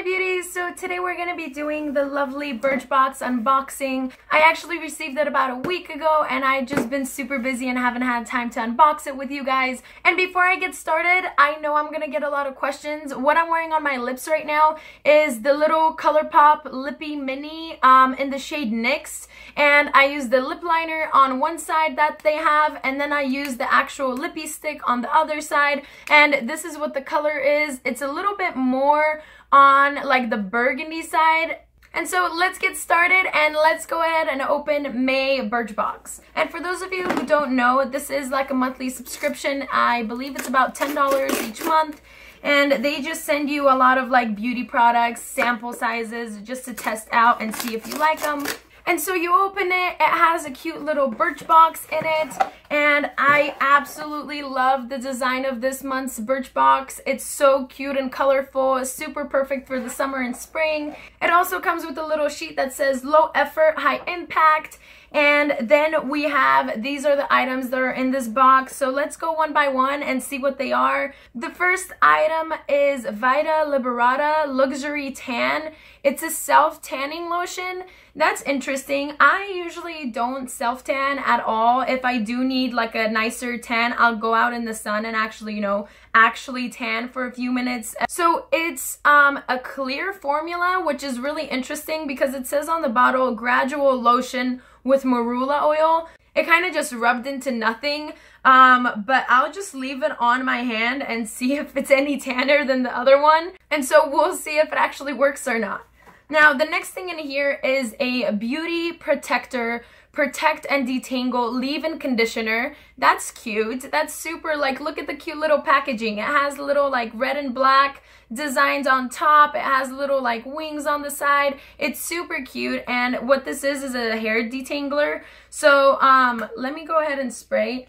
my beauties! So today we're going to be doing the lovely Birchbox unboxing. I actually received it about a week ago and I've just been super busy and haven't had time to unbox it with you guys. And before I get started, I know I'm going to get a lot of questions. What I'm wearing on my lips right now is the little ColourPop Lippy Mini um, in the shade NYX. And I use the lip liner on one side that they have and then I use the actual lippy stick on the other side. And this is what the color is. It's a little bit more on like the burgundy side and so let's get started and let's go ahead and open May Birchbox. And for those of you who don't know, this is like a monthly subscription. I believe it's about $10 each month. And they just send you a lot of like beauty products, sample sizes, just to test out and see if you like them. And so you open it, it has a cute little Birchbox in it, and I absolutely love the design of this month's Birchbox. It's so cute and colorful, super perfect for the summer and spring. It also comes with a little sheet that says low effort, high impact, and then we have, these are the items that are in this box. So let's go one by one and see what they are. The first item is Vita Liberata Luxury Tan. It's a self-tanning lotion. That's interesting. I usually don't self-tan at all. If I do need like a nicer tan, I'll go out in the sun and actually, you know, actually tan for a few minutes. So it's um, a clear formula, which is really interesting because it says on the bottle, gradual lotion with marula oil. It kind of just rubbed into nothing, um, but I'll just leave it on my hand and see if it's any tanner than the other one. And so we'll see if it actually works or not. Now, the next thing in here is a Beauty Protector Protect and Detangle Leave-In Conditioner. That's cute. That's super, like, look at the cute little packaging. It has little, like, red and black designs on top. It has little, like, wings on the side. It's super cute. And what this is, is a hair detangler. So, um, let me go ahead and spray.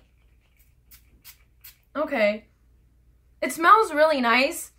Okay. It smells really nice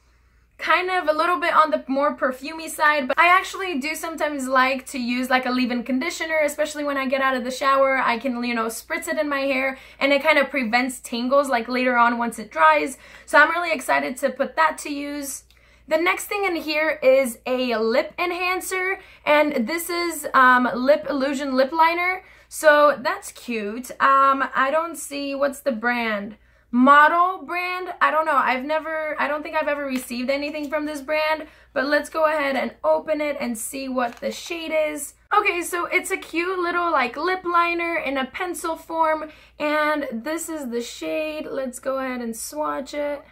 kind of a little bit on the more perfumey side, but I actually do sometimes like to use like a leave-in conditioner, especially when I get out of the shower. I can, you know, spritz it in my hair and it kind of prevents tangles like later on once it dries. So I'm really excited to put that to use. The next thing in here is a lip enhancer, and this is um, Lip Illusion Lip Liner. So that's cute. Um, I don't see, what's the brand? Model brand. I don't know. I've never, I don't think I've ever received anything from this brand, but let's go ahead and open it and see what the shade is. Okay, so it's a cute little like lip liner in a pencil form, and this is the shade. Let's go ahead and swatch it.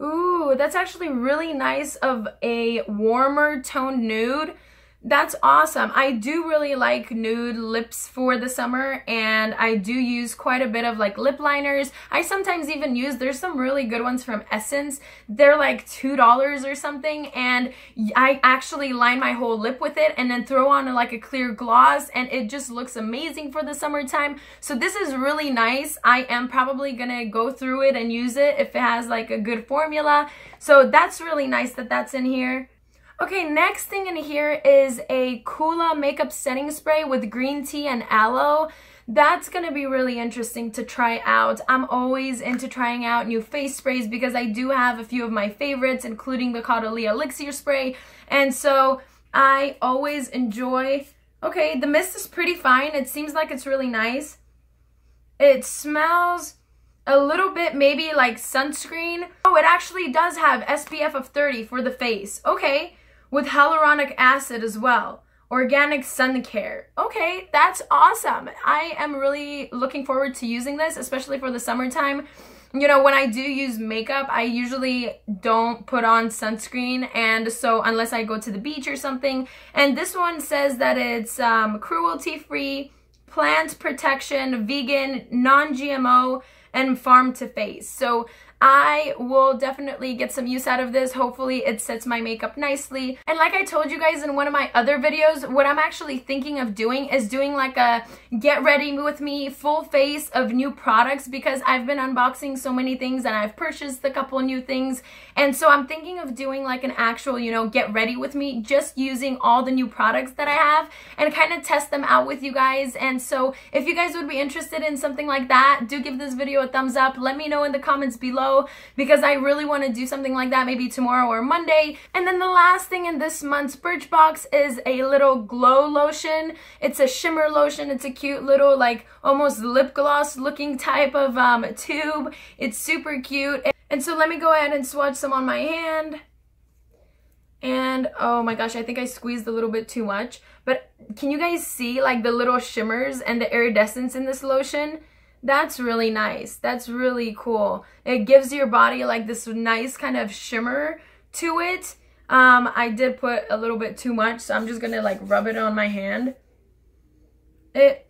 Ooh, that's actually really nice of a warmer toned nude. That's awesome. I do really like nude lips for the summer and I do use quite a bit of like lip liners. I sometimes even use, there's some really good ones from Essence. They're like $2 or something and I actually line my whole lip with it and then throw on like a clear gloss and it just looks amazing for the summertime. So this is really nice. I am probably gonna go through it and use it if it has like a good formula. So that's really nice that that's in here. Okay, next thing in here is a Coola makeup setting spray with green tea and aloe. That's going to be really interesting to try out. I'm always into trying out new face sprays because I do have a few of my favorites, including the Caudalie Elixir spray. And so I always enjoy... Okay, the mist is pretty fine. It seems like it's really nice. It smells a little bit maybe like sunscreen. Oh, it actually does have SPF of 30 for the face. Okay, with hyaluronic acid as well. Organic sun care. Okay, that's awesome. I am really looking forward to using this, especially for the summertime. You know, when I do use makeup, I usually don't put on sunscreen. And so unless I go to the beach or something. And this one says that it's um, cruelty-free, plant protection, vegan, non-GMO, and farm to face. So I will definitely get some use out of this. Hopefully it sets my makeup nicely. And like I told you guys in one of my other videos, what I'm actually thinking of doing is doing like a get ready with me full face of new products because I've been unboxing so many things and I've purchased a couple new things. And so I'm thinking of doing like an actual, you know, get ready with me, just using all the new products that I have and kind of test them out with you guys. And so if you guys would be interested in something like that, do give this video a thumbs up. Let me know in the comments below below because I really want to do something like that maybe tomorrow or Monday. And then the last thing in this month's Birchbox is a little glow lotion. It's a shimmer lotion. It's a cute little like almost lip gloss looking type of um, tube. It's super cute. And so let me go ahead and swatch some on my hand. And oh my gosh, I think I squeezed a little bit too much. But can you guys see like the little shimmers and the iridescence in this lotion? That's really nice. That's really cool. It gives your body like this nice kind of shimmer to it. Um, I did put a little bit too much, so I'm just gonna like rub it on my hand. It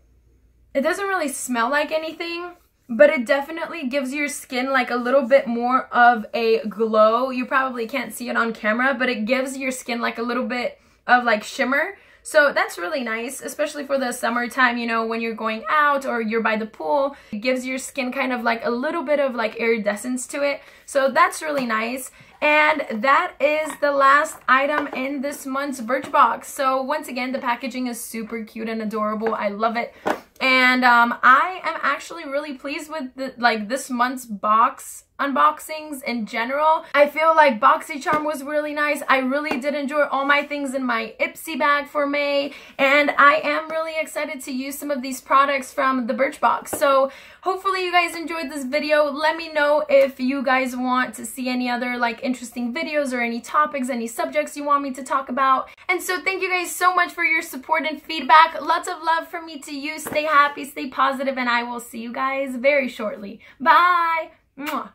it doesn't really smell like anything, but it definitely gives your skin like a little bit more of a glow. You probably can't see it on camera, but it gives your skin like a little bit of like shimmer. So that's really nice, especially for the summertime, you know, when you're going out or you're by the pool. It gives your skin kind of like a little bit of like iridescence to it. So that's really nice. And that is the last item in this month's Birchbox. So once again, the packaging is super cute and adorable. I love it. And um, I am actually really pleased with the, like this month's box unboxings in general. I feel like BoxyCharm was really nice. I really did enjoy all my things in my Ipsy bag for May. And I am really excited to use some of these products from the Birchbox. So hopefully you guys enjoyed this video. Let me know if you guys want to see any other like interesting videos or any topics, any subjects you want me to talk about. And so thank you guys so much for your support and feedback. Lots of love from me to you. Stay happy, stay positive, and I will see you guys very shortly. Bye! Mwah.